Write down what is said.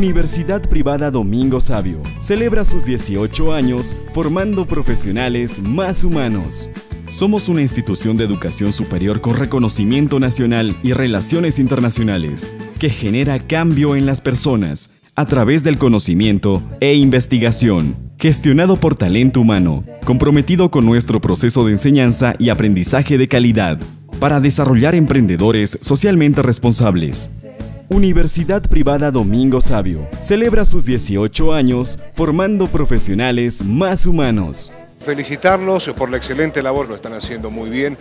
Universidad Privada Domingo Sabio celebra sus 18 años formando profesionales más humanos. Somos una institución de educación superior con reconocimiento nacional y relaciones internacionales que genera cambio en las personas a través del conocimiento e investigación, gestionado por talento humano, comprometido con nuestro proceso de enseñanza y aprendizaje de calidad, para desarrollar emprendedores socialmente responsables. Universidad Privada Domingo Sabio celebra sus 18 años formando profesionales más humanos. Felicitarlos por la excelente labor, lo están haciendo muy bien.